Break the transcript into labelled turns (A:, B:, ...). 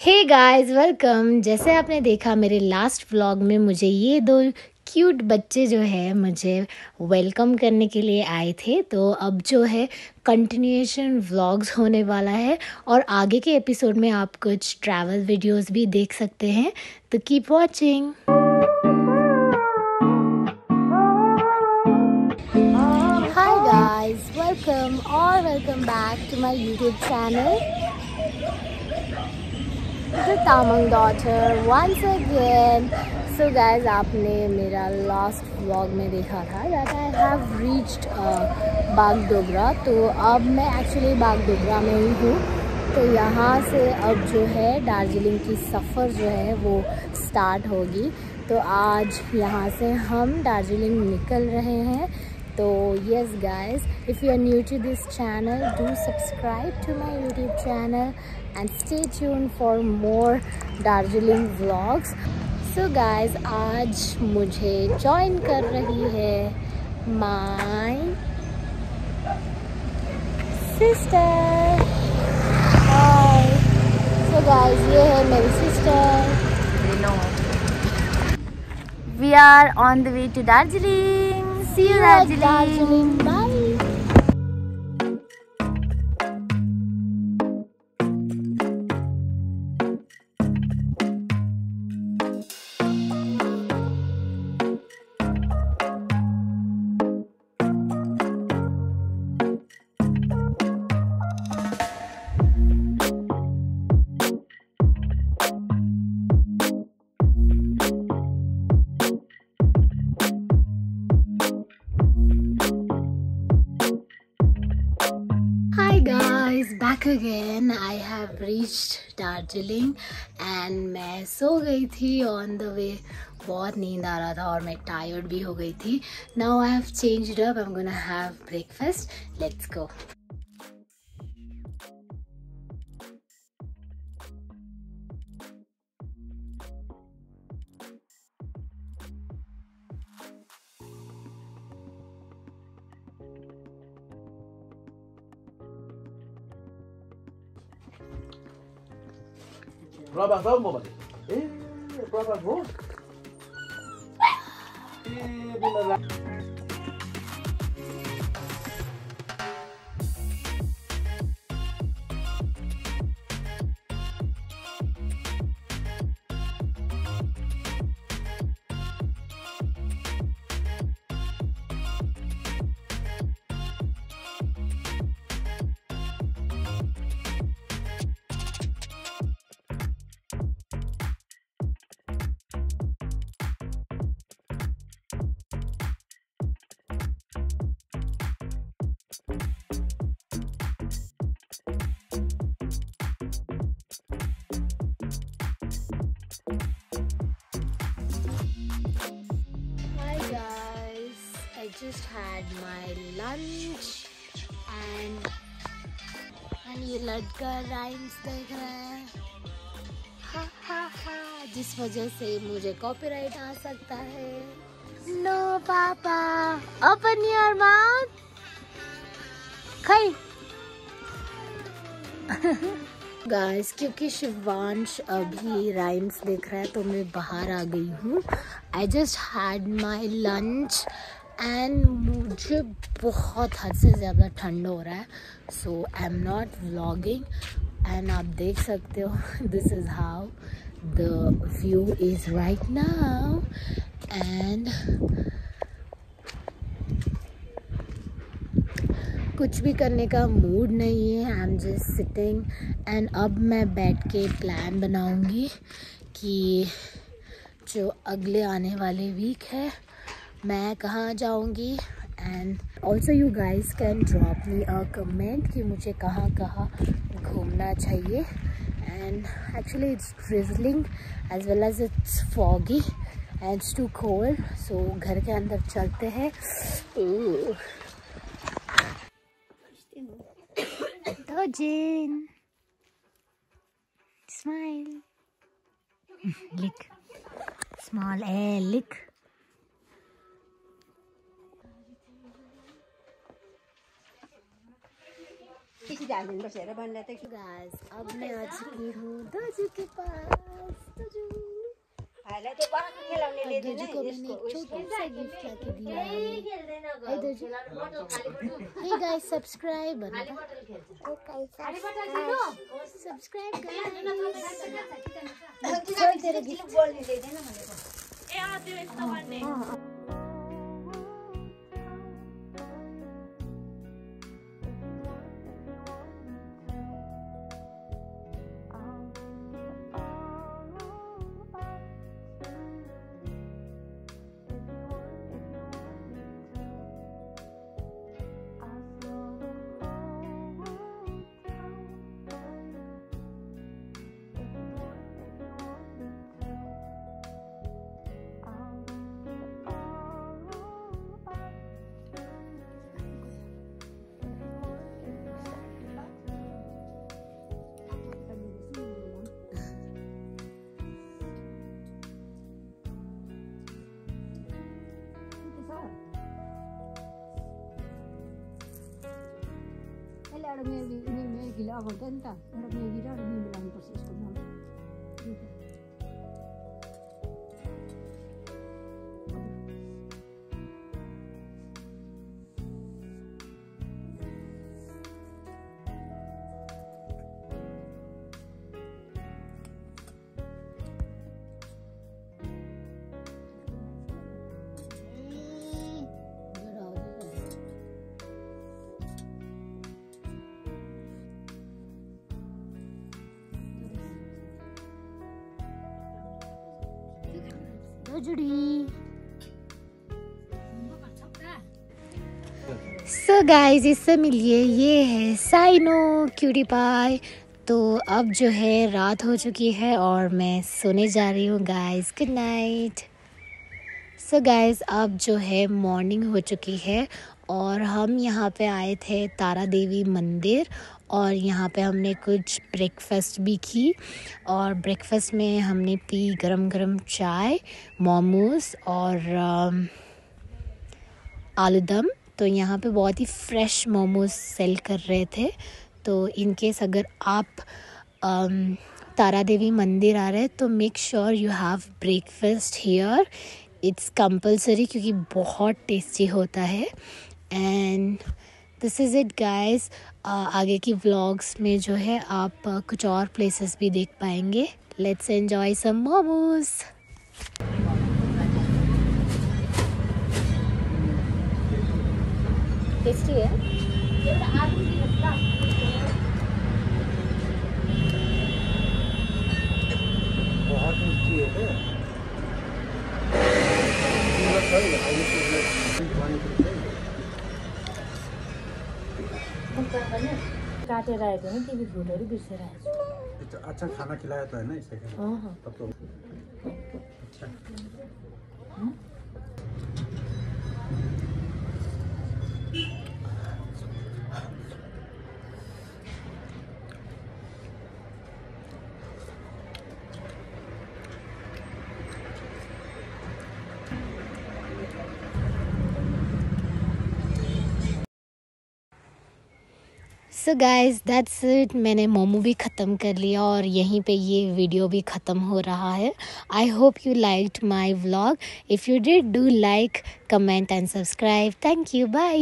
A: Hey guys welcome जैसे आपने देखा, मेरे लास्ट व्लॉग में मुझे ये दो क्यूट बच्चे जो है, मुझे वेलकम करने के लिए आए थे। तो अब जो है कंटिन्यूएशन व्लॉग्स होने वाला है और आगे के एपिसोड में आप कुछ ट्रैवल वीडियोस भी देख सकते हैं। तो कीप वॉचिंग वेलकम और welcome back to my YouTube channel the Tamang daughter once again so guys आपने मेरा लास्ट व्लॉग में देखा था that I have reached Bagdogra तो अब मैं एक्चुअली बागडोगरा में ही हूँ। तो यहाँ से अब जो है दार्जिलिंग की सफ़र जो है वो स्टार्ट होगी। तो आज यहाँ से हम दार्जिलिंग निकल रहे हैं। तो yes guys if you are new to this channel do subscribe to my youtube channel and stay tuned for more darjeeling vlogs so guys आज मुझे join कर रही है my sister hi so guys ये है मेरी sister
B: We are on the way to Darjeeling. See you, Darjeeling.
A: Bye guys, back again. I have reached Darjeeling and मैं सो गई थी on the way. बहुत नींद आ रहा था और मैं tired भी हो गई थी Now I have changed up. I'm gonna have breakfast. Let's go.
C: Blababá, mamãe. Ih, blababá. Ih, blababá.
A: Hi guys, I just had my lunch and and ये लड़का राइम्स देख रहा है। हा हा हा जिस वजह से मुझे कॉपीराइट आ सकता है। नो पापा ओपन योर माउथ खाई। गाइस क्योंकि शिवांश अभी राइम्स देख रहा है तो मैं बाहर आ गई हूँ। I just had my lunch and मुझे बहुत हद से ज़्यादा ठंड हो रहा है। So I am not vlogging and आप देख सकते हो this is how the view is right now and कुछ भी करने का मूड नहीं है I am just sitting and अब मैं बैठ के प्लान बनाऊँगी कि जो अगले आने वाले वीक है, मैं कहाँ जाऊँगी and also you guys can drop me a comment कि मुझे कहाँ कहाँ घूमना चाहिए and actually it's drizzling as well as it's foggy and too cold so घर के अंदर चलते हैं। Dojin. Smile. lick. Small lick.
D: बसेर भनेर त
A: गाइस अब मैं आ चुकी हूँ दाजू के पास दाजू को मैंने छोटा सा गिफ्ट दिया है Hey hey guys subscribe
D: subscribe guys gift
E: यसले एउटा मेगी मेगीले अगाउँछ नि त एउटा मेगी र एउटा मिमी लानुपर्छ यसको नाम दुईटा।
A: जुड़ी सो गाइस इससे मिलिए, ये है साइनो क्यूटी पाई तो अब जो है, रात हो चुकी है और मैं सोने जा रही हूँ guys good night so guys अब जो है मॉर्निंग हो चुकी है और हम यहाँ पे आए थे तारा देवी मंदिर और यहाँ पे हमने कुछ ब्रेकफास्ट भी की और ब्रेकफास्ट में हमने पी गरम गरम चाय मोमोज और आलू दम तो यहाँ पे बहुत ही फ्रेश मोमोज सेल कर रहे थे। तो इन केस अगर आप अम, तारा देवी मंदिर आ रहे हैं तो make sure you have breakfast here it's compulsory क्योंकि बहुत टेस्टी होता है। And this is it guys आगे की व्लॉग्स में जो है आप अ, कुछ और प्लेसेस भी देख पाएँगे. लेट्स एन्जॉय सम मोमोज है
C: बहुत
E: काटेर आएको नि टिभी फुटहरू बिर्सेर आएको
C: अच्छा अच्छा खाना खिलाया तो है
A: सो गाइस दैट्स इट मैंने मोमो भी ख़त्म कर लिया और यहीं पे ये वीडियो भी ख़त्म हो रहा है। I hope you liked my vlog if you did do like comment and subscribe thank you bye